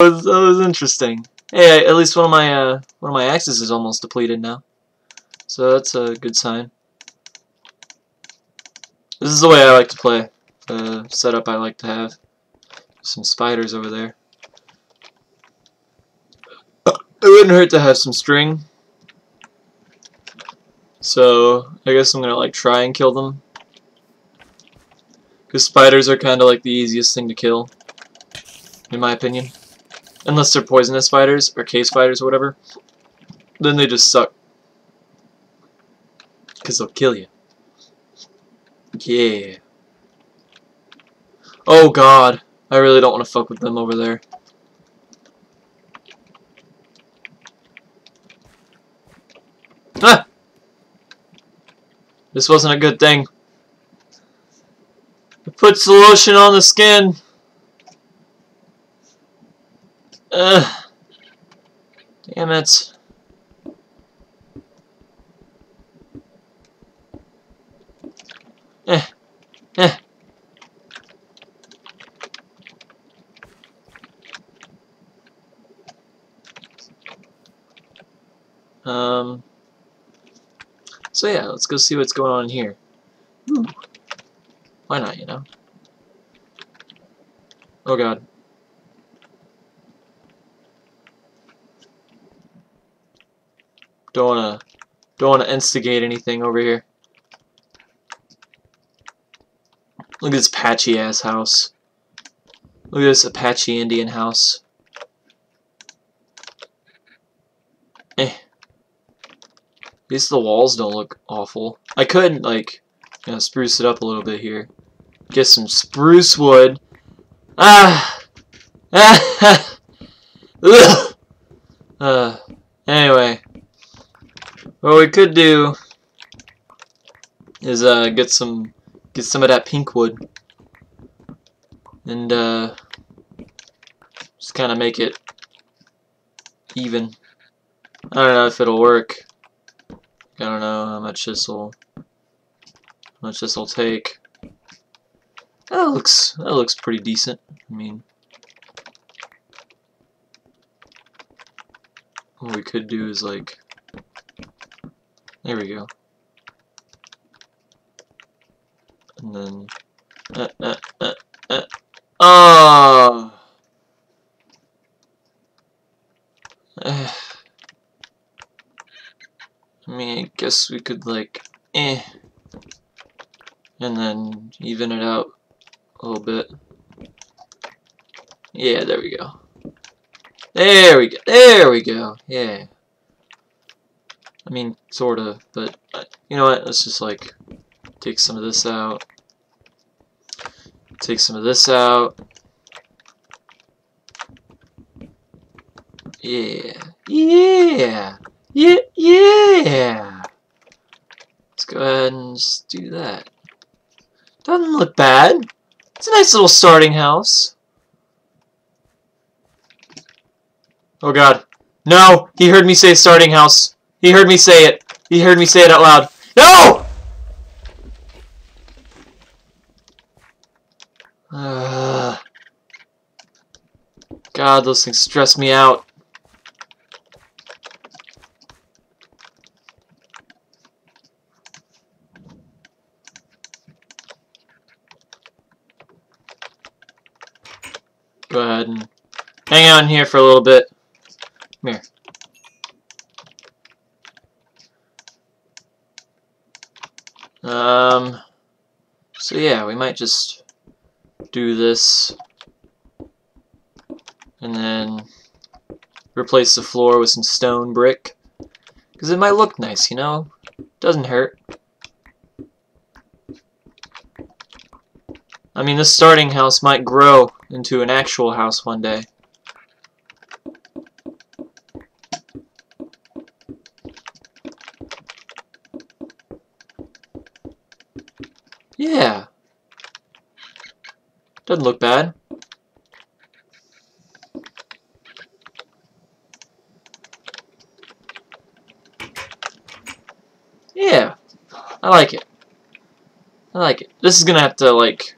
was, that was interesting. Hey, at least one of my uh, one of my axes is almost depleted now, so that's a good sign. This is the way I like to play. The setup I like to have. Some spiders over there. It wouldn't hurt to have some string. So I guess I'm gonna like try and kill them. Because spiders are kind of like the easiest thing to kill, in my opinion. Unless they're poisonous spiders, or cave spiders, or whatever. Then they just suck. Because they'll kill you. Yeah. Oh god. I really don't want to fuck with them over there. Ah! This wasn't a good thing. It puts the lotion on the skin. Ugh. Damn it. Eh. Eh. Um. So yeah, let's go see what's going on here. Why not, you know? Oh god. Don't wanna don't wanna instigate anything over here. Look at this patchy ass house. Look at this Apache Indian house. Eh. At least the walls don't look awful. I could, like, you know, spruce it up a little bit here. Get some spruce wood. Ah! Ah! Ugh! Uh, anyway. What we could do is uh, get some get some of that pink wood and uh, just kind of make it even. I don't know if it'll work. I don't know how much this will how much this will take. That looks that looks pretty decent. I mean what we could do is like there we go. And then uh, uh, uh, uh. Oh I mean, I guess we could like, eh, and then even it out a little bit. Yeah, there we go. There we go. There we go. Yeah. I mean, sort of, but uh, you know what? Let's just like take some of this out. Take some of this out. Yeah. Yeah. Yeah. Yeah. Let's go ahead and just do that. Doesn't look bad. It's a nice little starting house. Oh god. No! He heard me say starting house. He heard me say it. He heard me say it out loud. No! Uh, God, those things stress me out. Go ahead and hang out in here for a little bit. Come here. Um, so yeah, we might just do this and then replace the floor with some stone brick because it might look nice, you know? Doesn't hurt. I mean, this starting house might grow into an actual house one day. Yeah. Doesn't look bad. Yeah. I like it. I like it. This is gonna have to, like,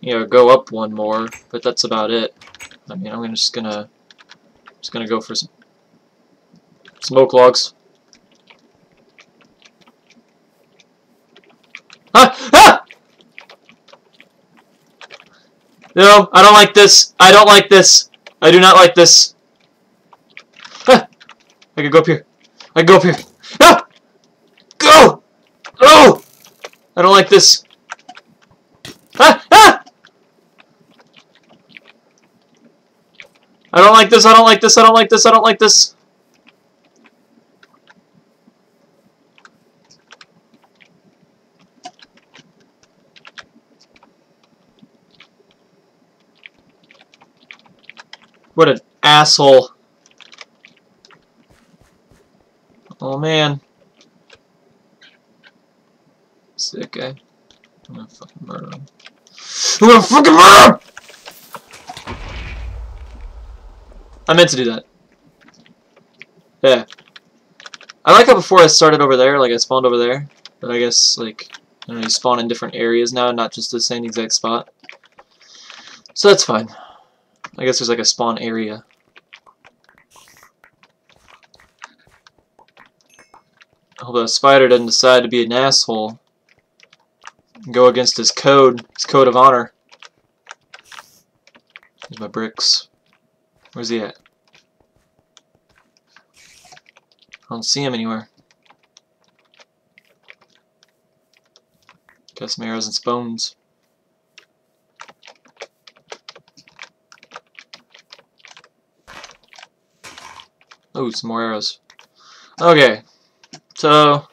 you know, go up one more, but that's about it. I mean, I'm just gonna just gonna go for some smoke logs. Ah! Ah! No, I don't like this. I don't like this. I do not like this. Ah! I could go up here. I can go up here. Ah! Go! Oh! I don't like this. Ah! Ah! I don't like this. I don't like this. I don't like this. I don't like this. What an asshole. Oh man. Sick guy. I'm gonna fucking murder him. I'm gonna fucking murder him! I meant to do that. Yeah. I like how before I started over there, like I spawned over there, but I guess like I don't know, you spawn in different areas now, not just the same exact spot. So that's fine. I guess there's like a spawn area. I hope spider doesn't decide to be an asshole go against his code, his code of honor. Here's my bricks. Where's he at? I don't see him anywhere. Got some arrows and bones. Oh, some more arrows. Okay, so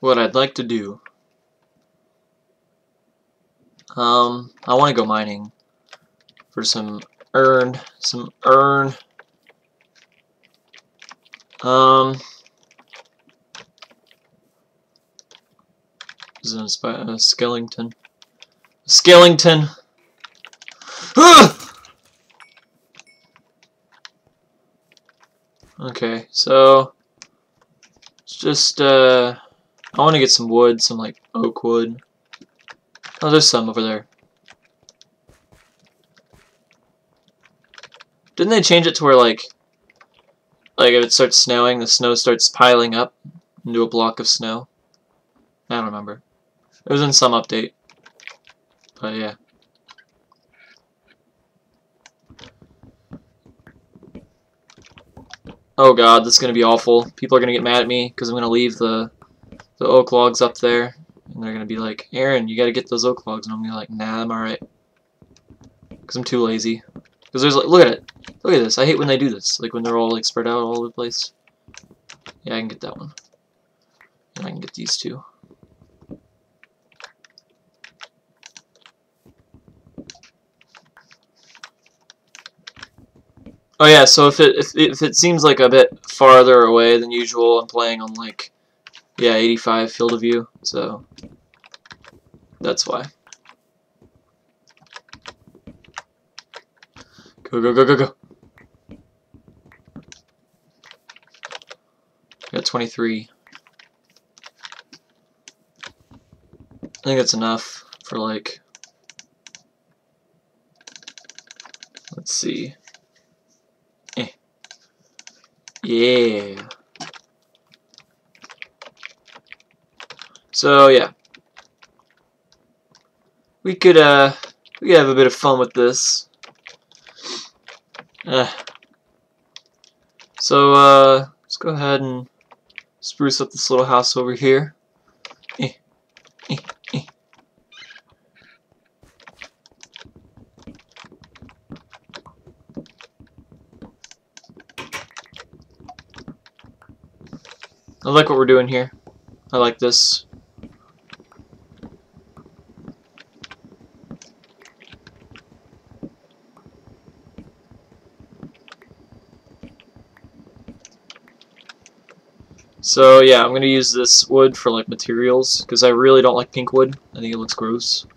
what I'd like to do. Um, I want to go mining for some earn, some earn. Um, is a skeleton. Skellington. Okay, so it's just uh, I want to get some wood, some like oak wood. Oh, there's some over there. Didn't they change it to where like like if it starts snowing, the snow starts piling up into a block of snow? I don't remember. It was in some update. But yeah. Oh god, this is gonna be awful. People are gonna get mad at me because I'm gonna leave the the oak logs up there. And they're gonna be like, Aaron, you gotta get those oak logs. And I'm gonna be like, nah, I'm alright. Because I'm too lazy. Because there's like, look at it. Look at this. I hate when they do this. Like when they're all like spread out all over the place. Yeah, I can get that one. And I can get these two. Oh yeah, so if it if, if it seems like a bit farther away than usual, I'm playing on like yeah, 85 field of view, so that's why. Go, go, go, go, go. Got 23. I think that's enough for like, let's see. Eh. Yeah. So yeah, we could uh we could have a bit of fun with this. Uh, so uh, let's go ahead and spruce up this little house over here. Eh, eh, I like what we're doing here. I like this. So yeah, I'm going to use this wood for like materials, because I really don't like pink wood. I think it looks gross.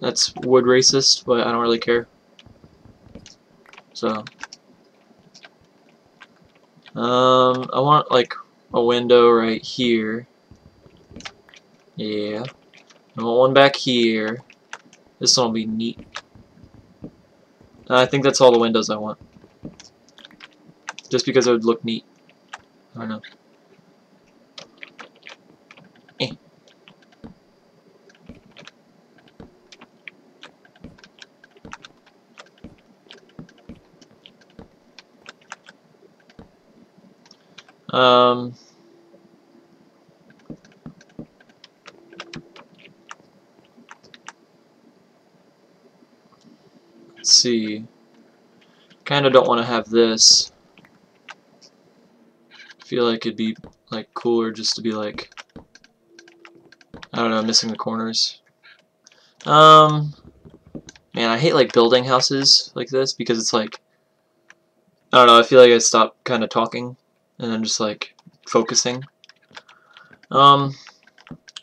That's wood racist, but I don't really care. So, um, I want like a window right here. Yeah. I want one back here. This one will be neat. I think that's all the windows I want. Just because it would look neat. I don't know. Um... Let's see. Kind of don't want to have this. feel like it'd be like cooler just to be like I don't know, missing the corners. Um man, I hate like building houses like this because it's like I don't know, I feel like I stop kind of talking and then just like focusing. Um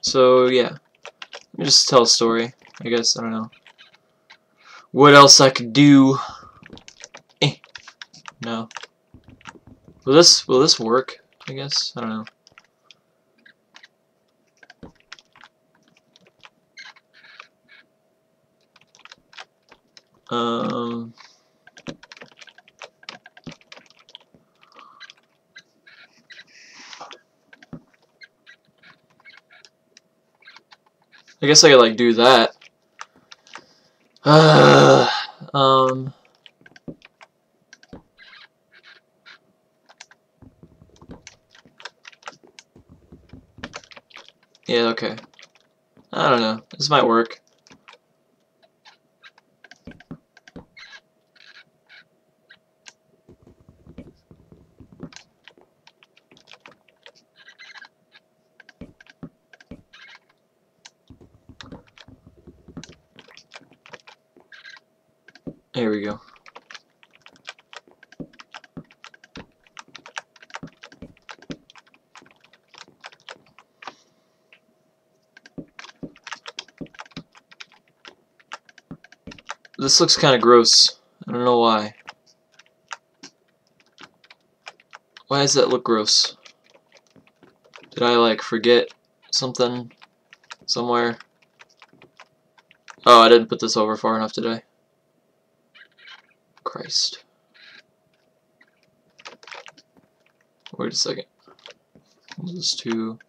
so yeah. Let me just tell a story, I guess, I don't know. What else I could do? Eh. No. Will this will this work? I guess I don't know. Um. I guess I could like do that. Uh, um. Yeah, okay. I don't know. This might work. There we go. This looks kind of gross. I don't know why. Why does that look gross? Did I like forget something somewhere? Oh, I didn't put this over far enough today. Christ. Wait a second. These two.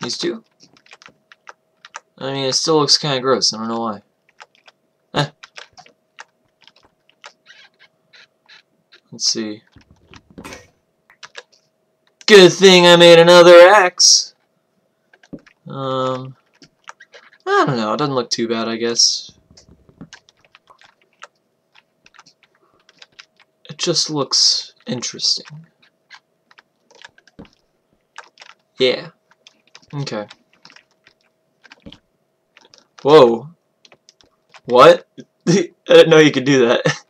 These two? I mean, it still looks kind of gross. I don't know why. Let's see. Good thing I made another axe. Um, I don't know. It doesn't look too bad, I guess. It just looks interesting. Yeah. Okay. Whoa. What? I didn't know you could do that.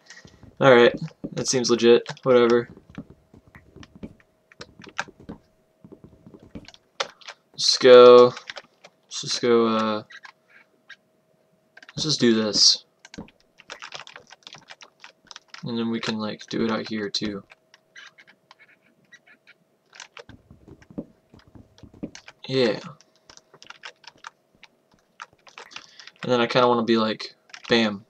Alright. That seems legit. Whatever. Let's go. Let's just go, uh... Let's just do this. And then we can like do it out here too. Yeah. And then I kind of want to be like, bam.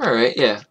Alright, yeah.